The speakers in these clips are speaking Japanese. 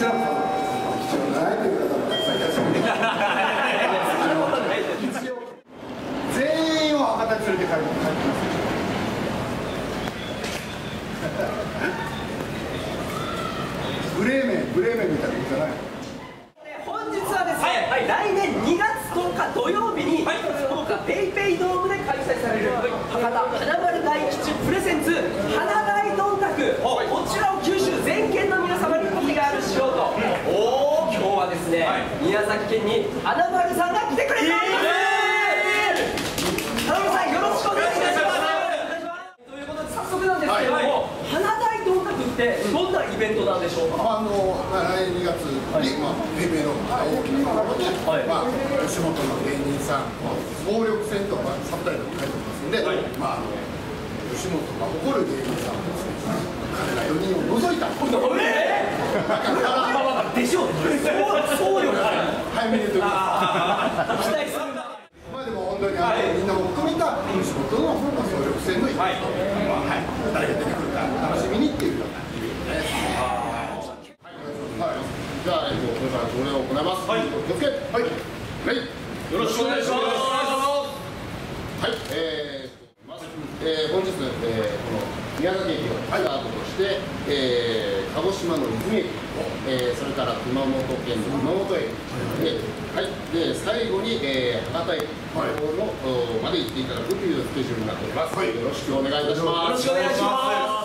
ちろん家族必要ないというブレーメンブレーメンみたいなことじゃない本日はです。ね、はい、来年2月10日土曜日に、福岡ペイペイドームで開催される、博多花丸大吉プレゼンツ花大どんたく、こちらを九州全県の皆様にお手軽しようと、おお今日はですね、県に花丸さんが来てくれております花丸さんよろしくお願いします。ということで早速なんですけれども、花大どんたくってどんなイベントなんでしょうか、まああのまあ、来年2月に、まあ、ペイペイの大きなところで、まあ、吉本の芸人さん、総力戦とかサブタイトル書いてますんで、まあ、あの吉本が誇る芸人さんをですね、彼ら4人を除いた、えー、でしょうそうよ早めに言っておきます。期待するまあでも本当にあの、みんなも含めた吉本の、総力戦のイベント、まあはい、誰が出てくるか楽しみにってい。うようなイベントです。はい、じゃ、えっと、これから朝礼を行い。ます。はい、よろしくお願い。しますはい、えーまずえ本日、えーこの宮崎駅をスタートとして、えー鹿児島の出水駅、えーそれから熊本県の熊本駅、ではい、で最後に、えー博多駅の、おまで行っていただくというスケジュールになっております。よろしくお願いいたします。よろしくお願いします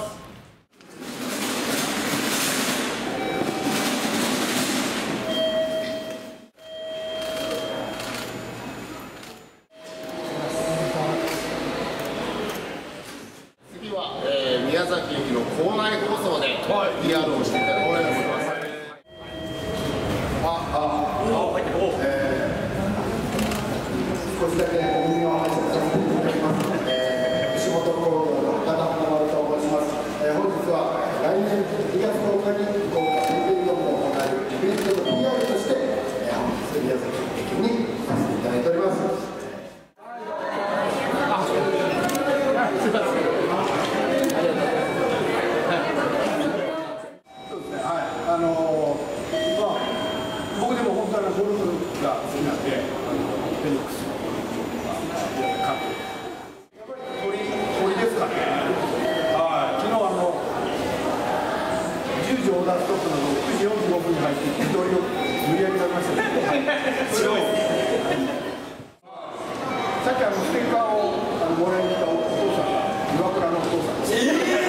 前放送で PR をしていただきたいと思います。あ、あ、えー、少しだけ。さっきあのステッカーをもらいに行たお父さんが岩倉のお父さんです。えー